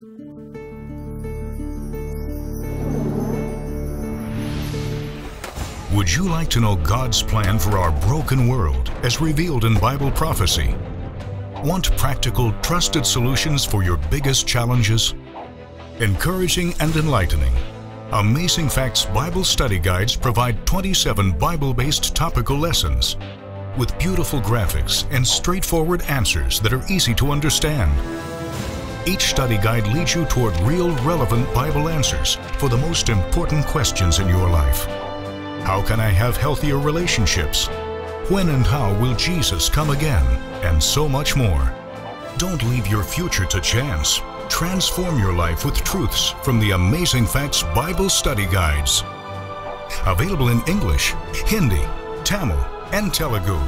Would you like to know God's plan for our broken world as revealed in Bible prophecy? Want practical, trusted solutions for your biggest challenges? Encouraging and enlightening. Amazing Facts Bible Study Guides provide 27 Bible based topical lessons with beautiful graphics and straightforward answers that are easy to understand. Each study guide leads you toward real, relevant Bible answers for the most important questions in your life. How can I have healthier relationships? When and how will Jesus come again? And so much more. Don't leave your future to chance. Transform your life with truths from the Amazing Facts Bible Study Guides. Available in English, Hindi, Tamil, and Telugu.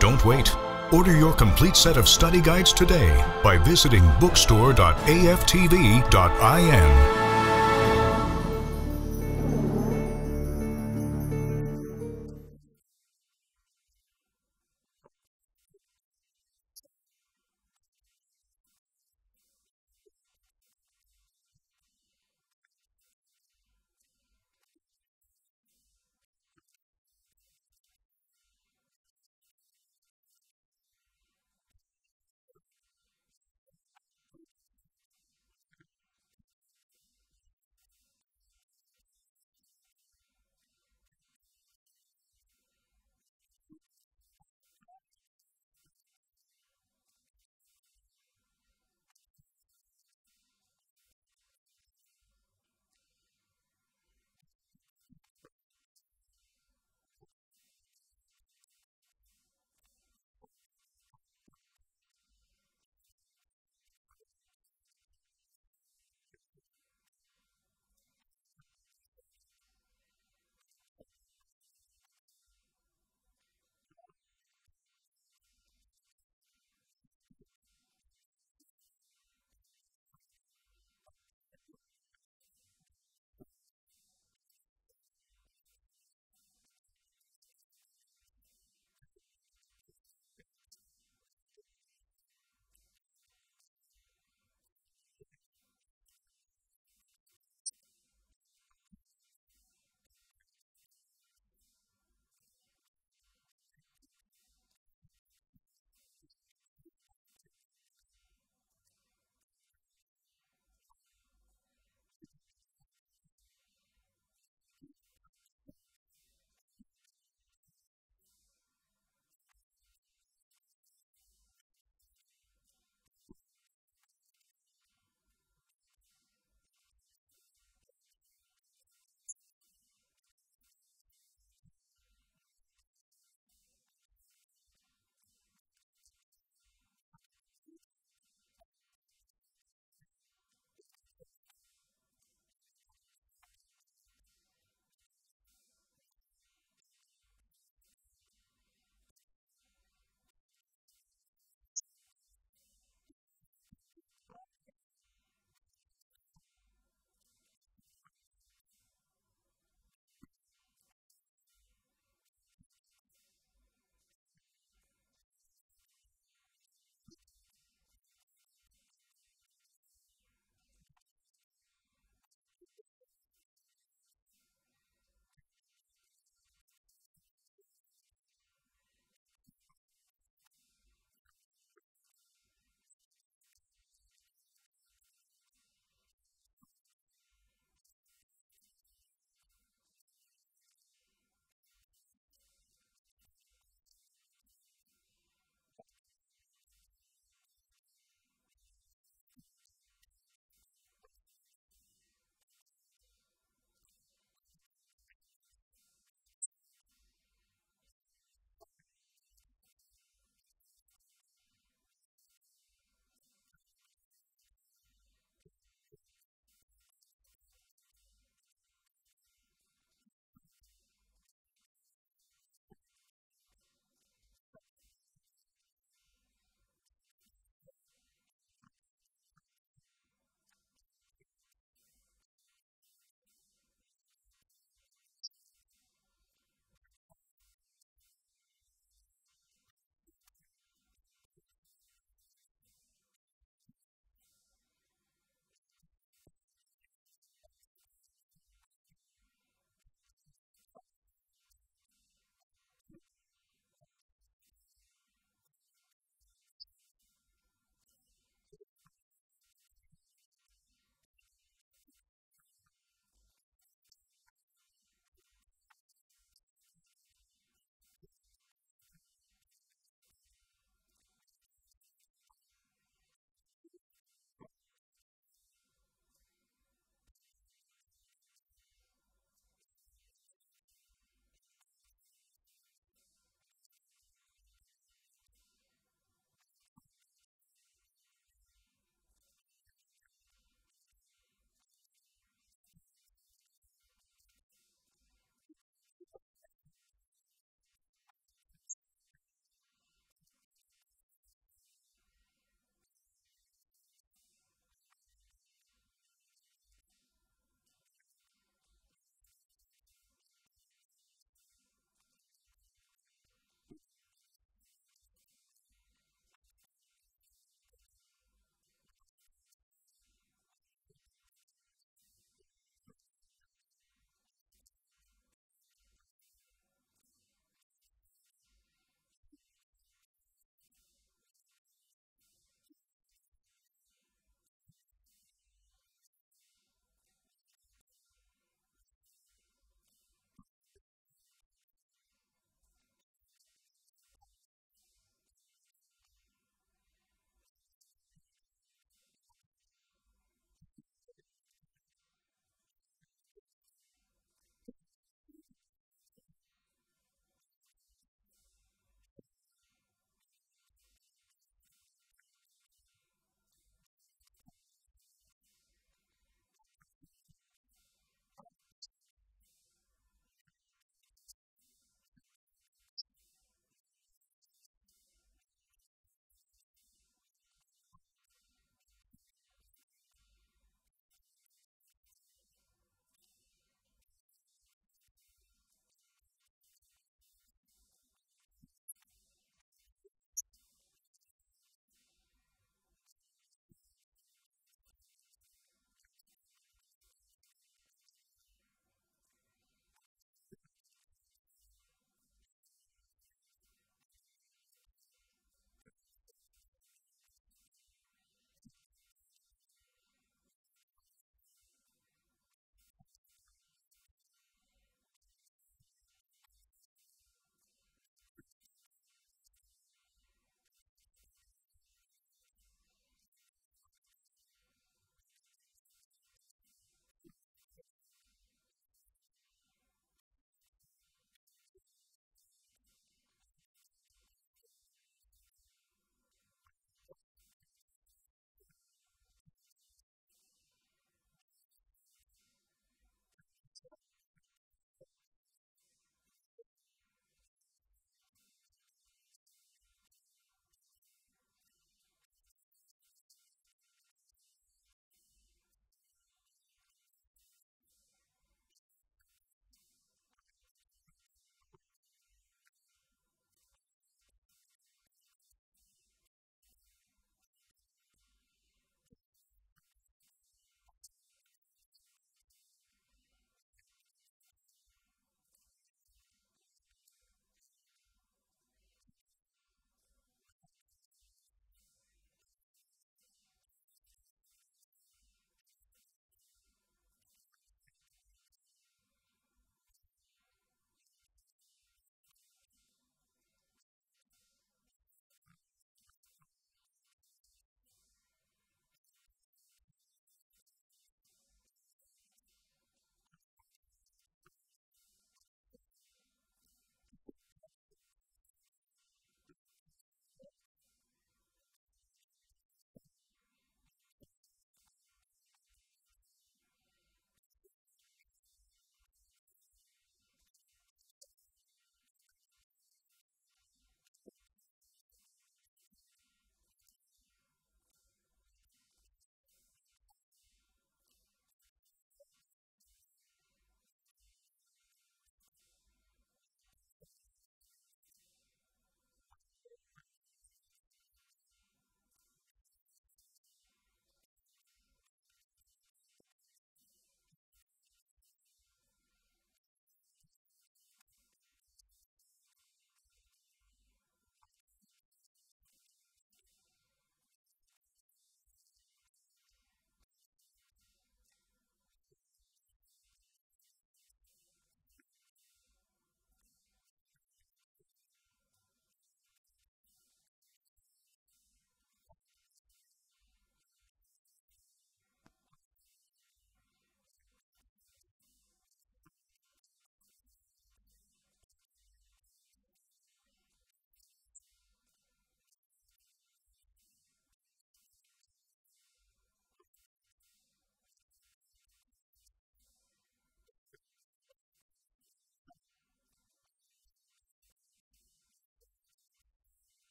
Don't wait. Order your complete set of study guides today by visiting bookstore.aftv.in.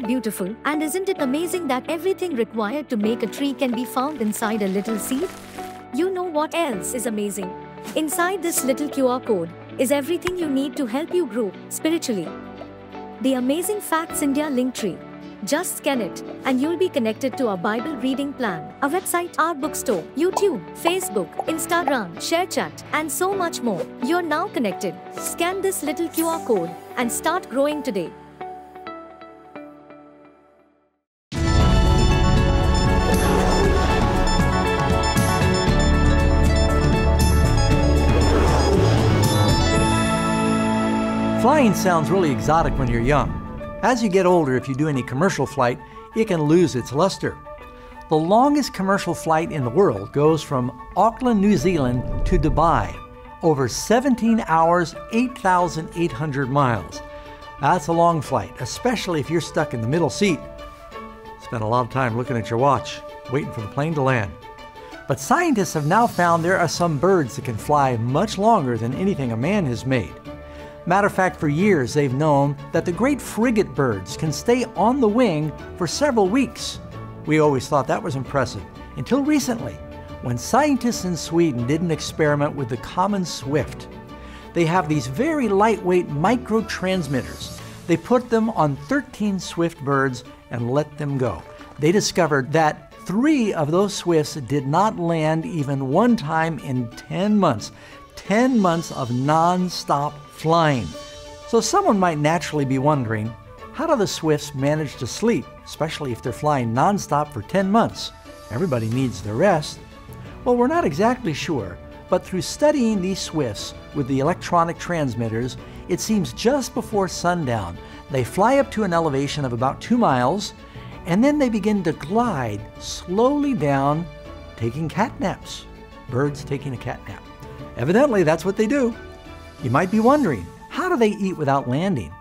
are beautiful, and isn't it amazing that everything required to make a tree can be found inside a little seed? You know what else is amazing? Inside this little QR code is everything you need to help you grow spiritually. The Amazing Facts India link tree. Just scan it, and you'll be connected to our Bible reading plan, our website, our bookstore, YouTube, Facebook, Instagram, ShareChat, and so much more. You're now connected. Scan this little QR code and start growing today. Flying sounds really exotic when you're young. As you get older, if you do any commercial flight, it can lose its luster. The longest commercial flight in the world goes from Auckland, New Zealand to Dubai, over 17 hours, 8,800 miles. That's a long flight, especially if you're stuck in the middle seat. Spend a lot of time looking at your watch, waiting for the plane to land. But scientists have now found there are some birds that can fly much longer than anything a man has made. Matter of fact, for years they've known that the great frigate birds can stay on the wing for several weeks. We always thought that was impressive, until recently, when scientists in Sweden did an experiment with the common swift. They have these very lightweight microtransmitters. They put them on 13 swift birds and let them go. They discovered that three of those swifts did not land even one time in 10 months. 10 months of non stop flying. So someone might naturally be wondering how do the Swifts manage to sleep, especially if they're flying nonstop for 10 months? Everybody needs their rest. Well, we're not exactly sure, but through studying these Swifts with the electronic transmitters, it seems just before sundown, they fly up to an elevation of about two miles, and then they begin to glide slowly down, taking cat naps. Birds taking a cat nap. Evidently, that's what they do. You might be wondering, how do they eat without landing?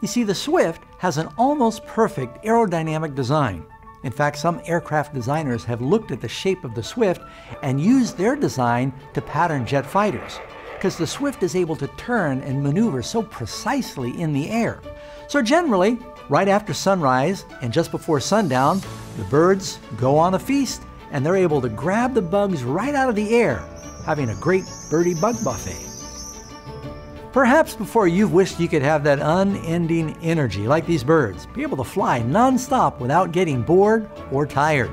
You see, the Swift has an almost perfect aerodynamic design. In fact, some aircraft designers have looked at the shape of the Swift and used their design to pattern jet fighters, because the Swift is able to turn and maneuver so precisely in the air. So generally, right after sunrise and just before sundown, the birds go on a feast and they're able to grab the bugs right out of the air, having a great birdie bug buffet. Perhaps before you've wished you could have that unending energy like these birds, be able to fly nonstop without getting bored or tired.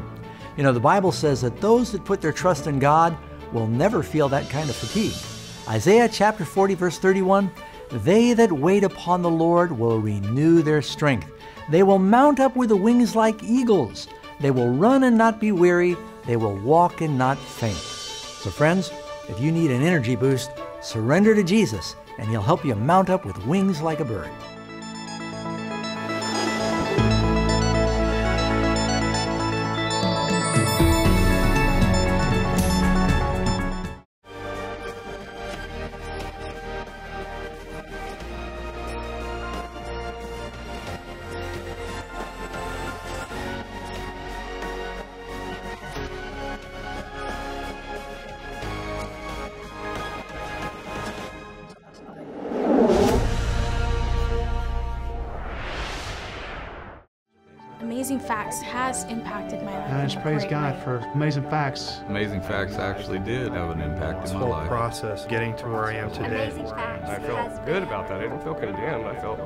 You know, the Bible says that those that put their trust in God will never feel that kind of fatigue. Isaiah chapter 40, verse 31 They that wait upon the Lord will renew their strength. They will mount up with the wings like eagles. They will run and not be weary. They will walk and not faint. So, friends, if you need an energy boost, surrender to Jesus and He'll help you mount up with wings like a bird. For amazing facts. Amazing Facts actually did have an impact This in my whole life. process getting to where I am today. Amazing facts. I felt good about that. I didn't feel condemned. I felt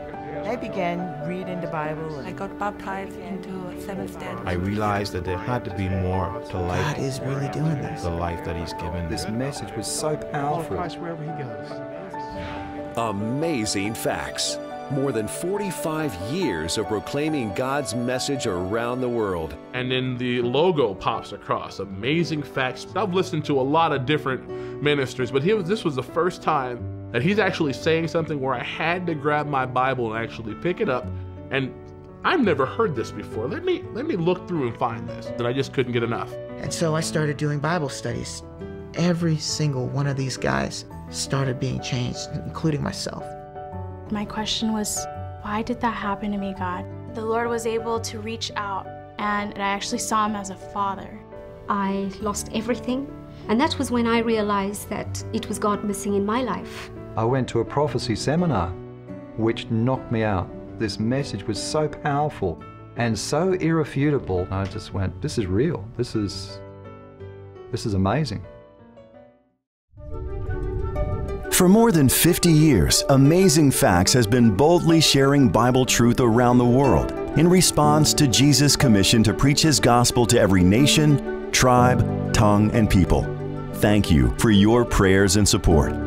I began reading the Bible. I got baptized into Seventh Day. I realized that there had to be more to life. God is really doing this. The life that He's given. This message was so Follow powerful. Christ wherever He goes. Amazing facts. More than 45 years of proclaiming God's message around the world. And then the logo pops across. Amazing facts. I've listened to a lot of different ministers, but here, this was the first time that he's actually saying something where I had to grab my Bible and actually pick it up and I've never heard this before. Let me let me look through and find this. And I just couldn't get enough. And so I started doing Bible studies. Every single one of these guys started being changed, including myself. My question was, why did that happen to me, God? The Lord was able to reach out, and I actually saw him as a father. I lost everything, and that was when I realized that it was God missing in my life. I went to a prophecy seminar, which knocked me out. This message was so powerful and so irrefutable. I just went, this is real. This is, this is amazing. For more than 50 years, Amazing Facts has been boldly sharing Bible truth around the world in response to Jesus' commission to preach his gospel to every nation, tribe, tongue, and people. Thank you for your prayers and support.